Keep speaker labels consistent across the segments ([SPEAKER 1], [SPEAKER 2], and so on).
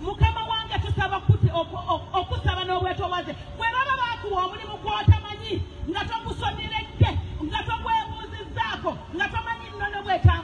[SPEAKER 1] mukama wange tusaba okusaba n'obwetowaze bwe baba baakuwa omulimu gwotamanyi nga togusomire dde nga togwebuuzizaako nga tomanyi nnono bweta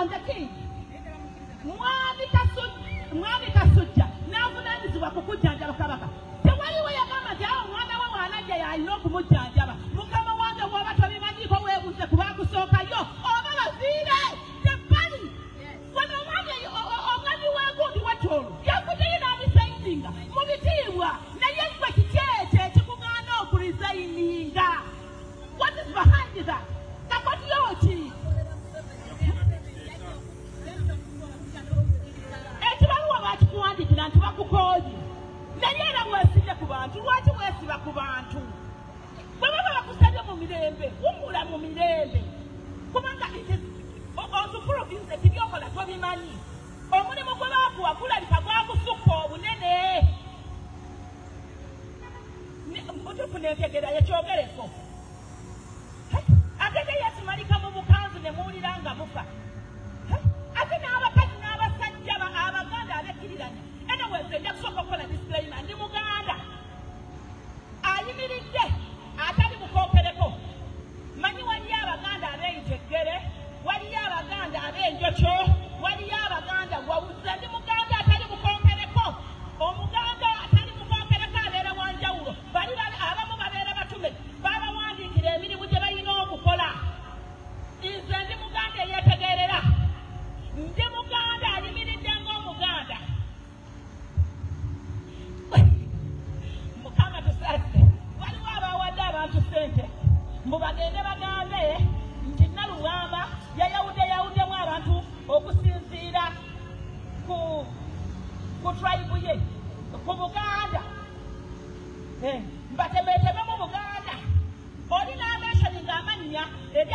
[SPEAKER 1] and the king. One ogumanyi omulimu gwe baakuwa gulabika gwakusukka obunene. Tufuna entegera yekyogereko agende yesimalika mu bukanzu ne muwulira nga mufa. Ate n'abakazi n'abasajja abaganda abekkiriranye eno wefe nja kusooka okukola disclaimer. Ndi muganda. Ayimiridde. Desde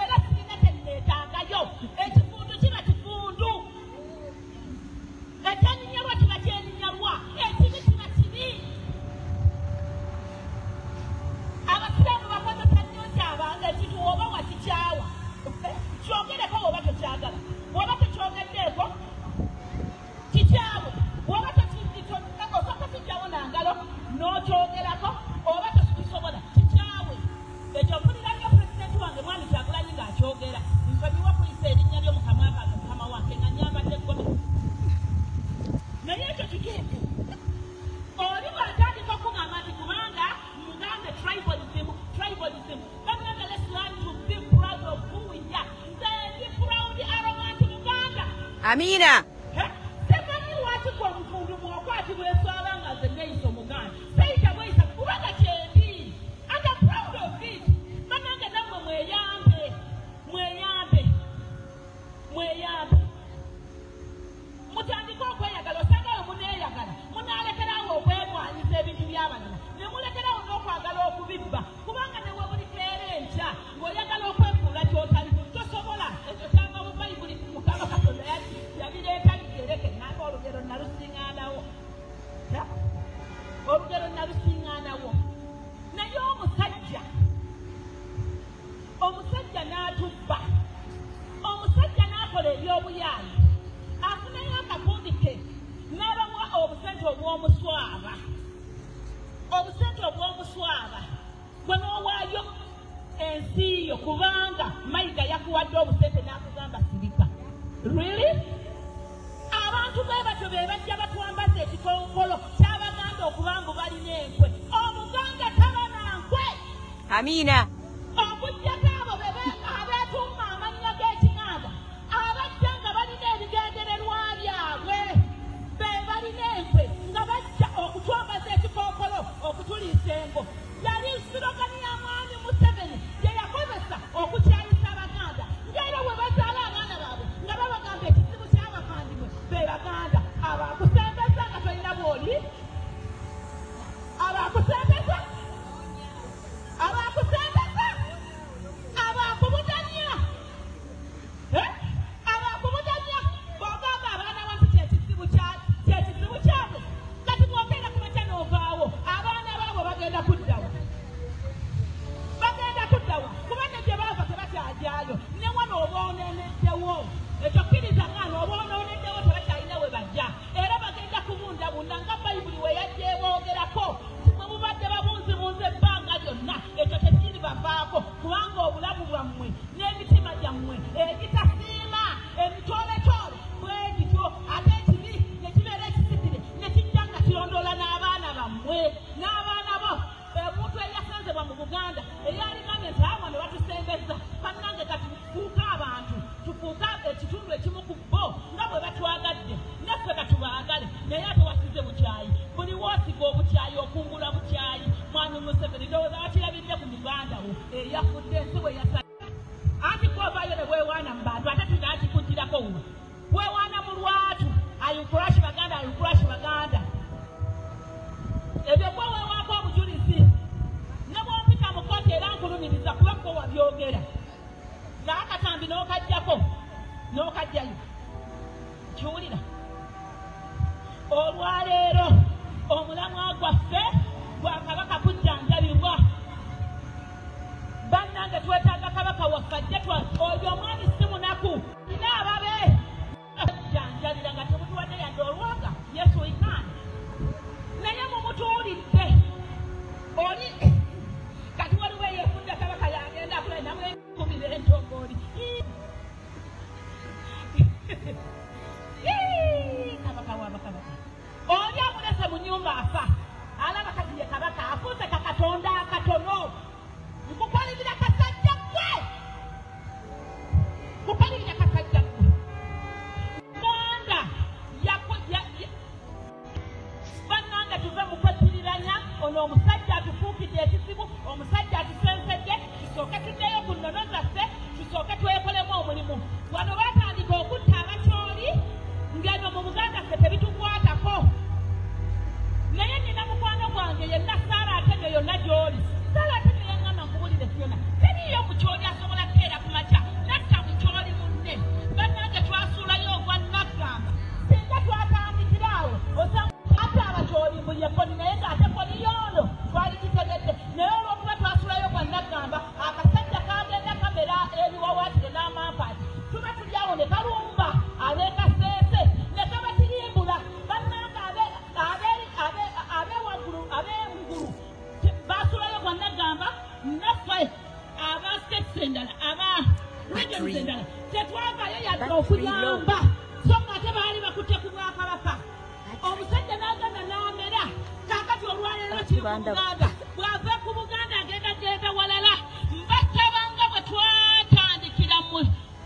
[SPEAKER 2] Ah, Amina.
[SPEAKER 1] kubanga mayiga yakuwadde obusente n'akugamba sirika. Really? Abantu bwe batyo be bajja batwambaza ekikonkolo kyabagamba okuba mbu balina enkwe. Omuganda taba na nkwe.
[SPEAKER 2] Amiina
[SPEAKER 1] E acontecer. uganda. Bw'ava ku buganda agenda genda walala mbasabanga bwe twatandikira mu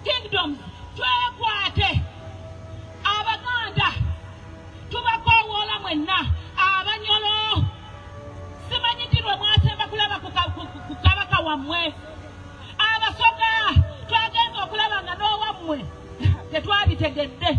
[SPEAKER 1] kingdoms twekwate. Abaganda tubakoowoola mwenna abanyolo. Simanyi nti lwe mwasemba kulaba ku kabaka wammwe. Abasoga twagenda okulaba nga n'owammwe tetwabitegedde.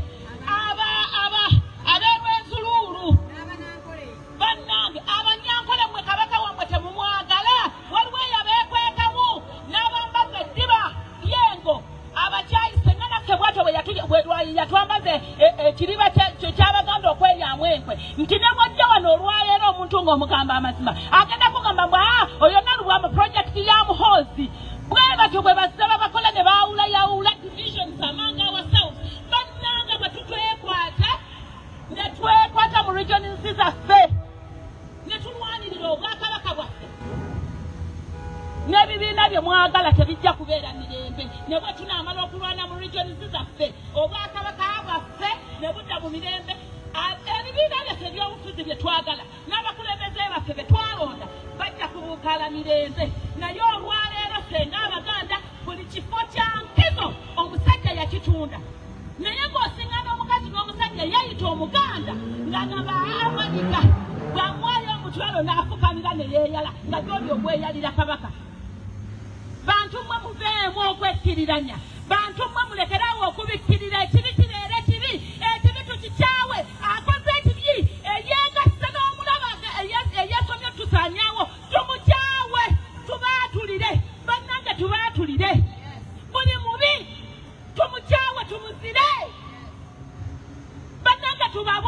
[SPEAKER 1] ekiriba kyekyabagamba okweryamu enkwe. Nti ne bwojja wano olwaleero omuntu ng'omugamba amazima agenda kugamba mbw ah, oyo nalubwama pulojekiti ya muhoozi. Bwe batyo bwe bazze babakola ne bawulayawula divisions among ourselves. Bannanga bwe tutwekwata ne twekwata mu regions zaffe ne tulwanirira obwakabaka bwaffe. N'ebibiina bye mwagala tebijja kubeera mirembe ne bwe tunaamala okulwana mu regions bajja kubuukala mirembe naye olwaleero fenga abaganda buli kifo kya nkizo omusajja yakitunda. Naye ng'osinga n'omukazi n'omusajja yayita omuganda ng'agamba amanyiga bwamwayo omutwalo n'afukamira ne yeeyala nga gyoli okweyalira kabaka. Bantu mmwe muveemu okwekkiriranya bantu mmwe mulekerawo okubikkirira ekibi Suba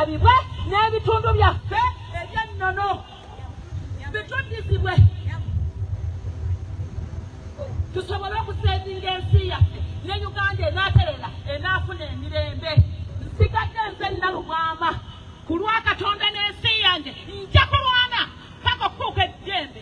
[SPEAKER 1] bitabibwe n'ebitundu byaffe ebyennono bitudizibwe tusobole okuseevinga ensi yaffe ne uganda enaaterera enaafuna emirembe. Nsigadde nze nalugwama ku lwa katonda n'ensi yange nja kulwana. Paka okutuuka ejjembe